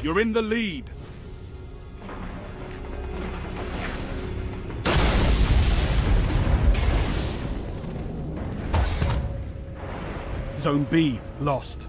You're in the lead. Zone B lost.